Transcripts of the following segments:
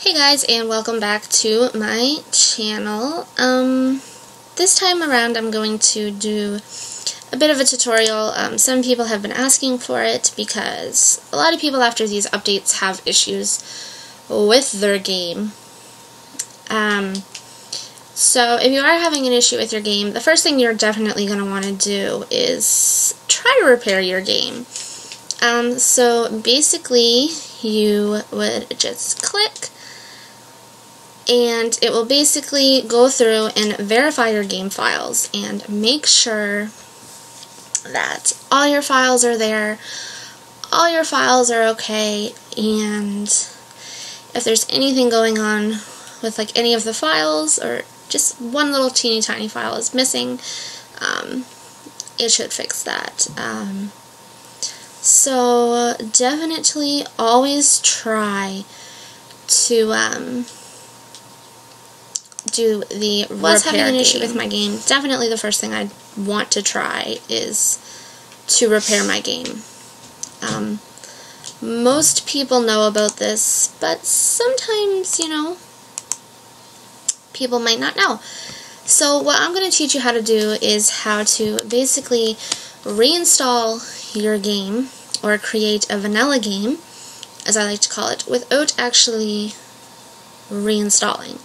Hey guys and welcome back to my channel. Um, this time around I'm going to do a bit of a tutorial. Um, some people have been asking for it because a lot of people after these updates have issues with their game. Um, so if you are having an issue with your game, the first thing you're definitely going to want to do is try to repair your game. Um, so basically you would just click and it will basically go through and verify your game files and make sure that all your files are there, all your files are okay, and if there's anything going on with like any of the files or just one little teeny tiny file is missing, um, it should fix that. Um, so definitely always try to um, do the was having an game. issue with my game. Definitely the first thing I'd want to try is to repair my game. Um, most people know about this, but sometimes, you know, people might not know. So what I'm going to teach you how to do is how to basically reinstall your game or create a vanilla game, as I like to call it, without actually reinstalling.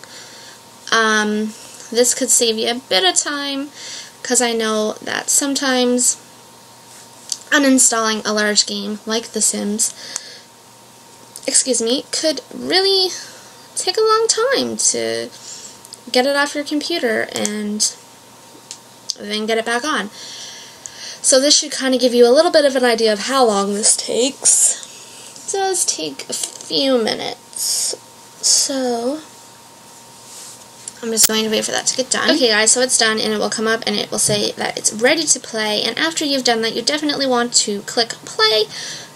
Um, this could save you a bit of time because I know that sometimes uninstalling a large game like The Sims, excuse me, could really take a long time to get it off your computer and then get it back on. So this should kind of give you a little bit of an idea of how long this takes. It does take a few minutes. So, I'm just going to wait for that to get done. Okay guys, so it's done and it will come up and it will say that it's ready to play and after you've done that you definitely want to click play,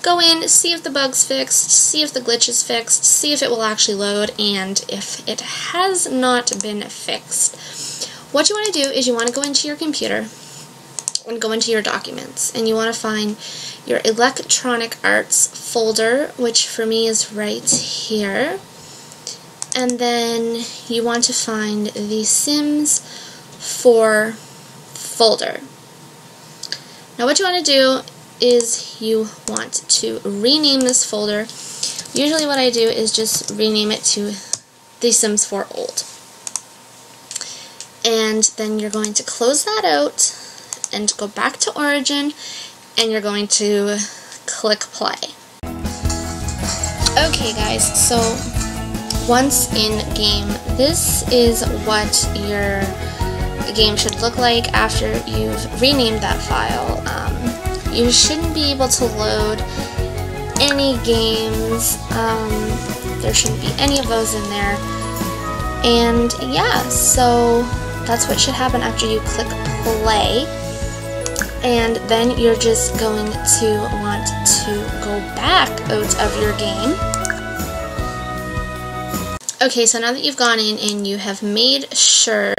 go in, see if the bug's fixed, see if the glitch is fixed, see if it will actually load and if it has not been fixed. What you want to do is you want to go into your computer and go into your documents and you want to find your electronic arts folder which for me is right here and then you want to find the Sims 4 folder. Now what you want to do is you want to rename this folder. Usually what I do is just rename it to The Sims 4 Old. And then you're going to close that out and go back to Origin and you're going to click play. Okay guys, so once in game, this is what your game should look like after you've renamed that file. Um, you shouldn't be able to load any games, um, there shouldn't be any of those in there. And yeah, so that's what should happen after you click play and then you're just going to want to go back out of your game. Okay, so now that you've gone in and you have made sure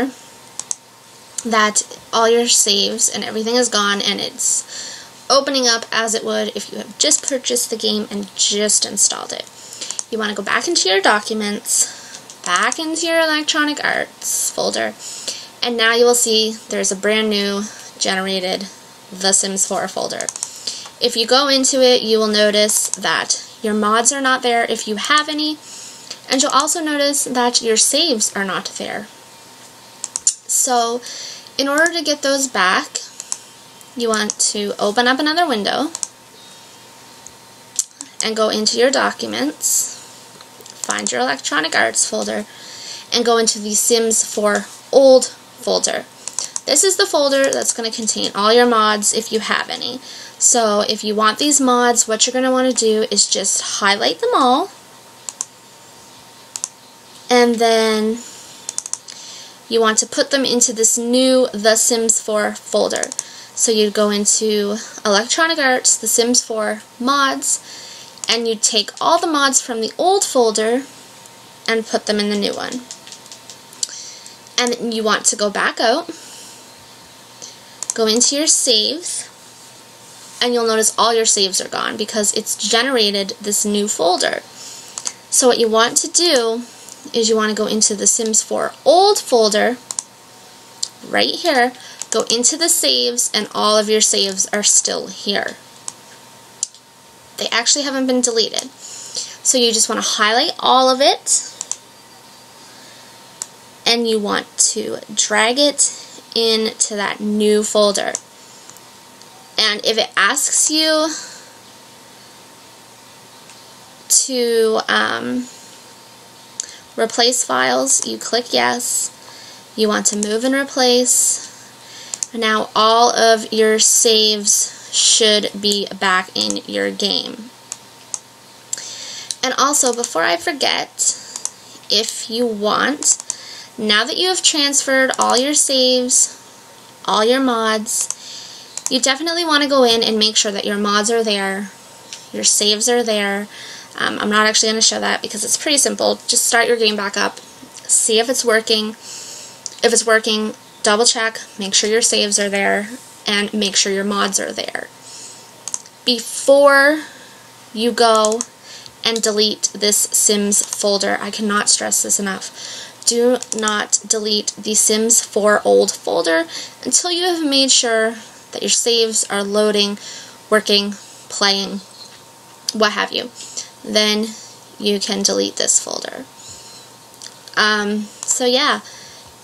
that all your saves and everything is gone and it's opening up as it would if you have just purchased the game and just installed it. You want to go back into your documents, back into your electronic arts folder, and now you will see there's a brand new generated the Sims 4 folder. If you go into it, you will notice that your mods are not there if you have any, and you'll also notice that your saves are not there. So, in order to get those back, you want to open up another window and go into your documents, find your electronic arts folder, and go into the Sims 4 old folder. This is the folder that's going to contain all your mods if you have any. So if you want these mods, what you're going to want to do is just highlight them all. And then you want to put them into this new The Sims 4 folder. So you'd go into Electronic Arts, The Sims 4 mods, and you'd take all the mods from the old folder and put them in the new one. And you want to go back out go into your saves, and you'll notice all your saves are gone because it's generated this new folder. So what you want to do is you want to go into the Sims 4 old folder right here, go into the saves, and all of your saves are still here. They actually haven't been deleted. So you just want to highlight all of it, and you want to drag it into that new folder. And if it asks you to um, replace files, you click yes. You want to move and replace. Now all of your saves should be back in your game. And also, before I forget, if you want, now that you have transferred all your saves, all your mods, you definitely want to go in and make sure that your mods are there, your saves are there, um, I'm not actually going to show that because it's pretty simple. Just start your game back up, see if it's working. If it's working, double check, make sure your saves are there, and make sure your mods are there. Before you go and delete this Sims folder, I cannot stress this enough. Do not delete the Sims 4 old folder until you have made sure that your saves are loading, working, playing, what have you then you can delete this folder. Um, so yeah,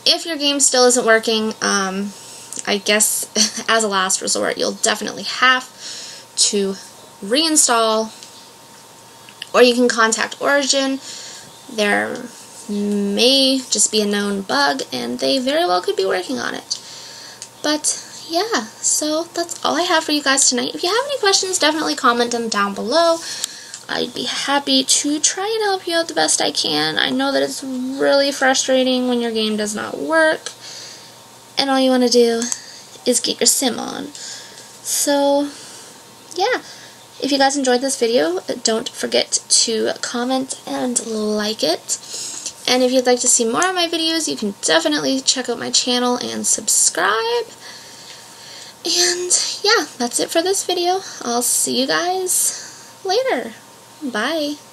if your game still isn't working, um, I guess as a last resort, you'll definitely have to reinstall, or you can contact Origin. There may just be a known bug, and they very well could be working on it. But yeah, so that's all I have for you guys tonight. If you have any questions, definitely comment them down below. I'd be happy to try and help you out the best I can. I know that it's really frustrating when your game does not work, and all you want to do is get your sim on. So, yeah. If you guys enjoyed this video, don't forget to comment and like it. And if you'd like to see more of my videos, you can definitely check out my channel and subscribe. And yeah, that's it for this video. I'll see you guys later. Bye.